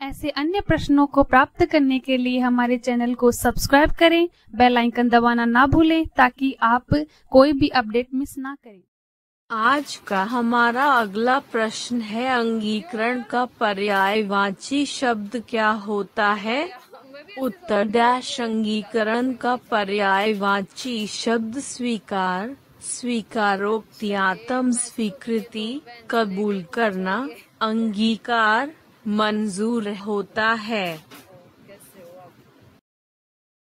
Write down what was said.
ऐसे अन्य प्रश्नों को प्राप्त करने के लिए हमारे चैनल को सब्सक्राइब करें, बेल आइकन दबाना ना भूलें ताकि आप कोई भी अपडेट मिस ना करें। आज का हमारा अगला प्रश्न है, अंगीकरण का पर्यायवाची शब्द क्या होता है? उत्तर, डैश, अंगीकरण का पर्यायवाची शब्द स्वीकार स्वीकारोक्तियातम स्वीकृति, कबूल करना, अंगीकार मंजूर होता है।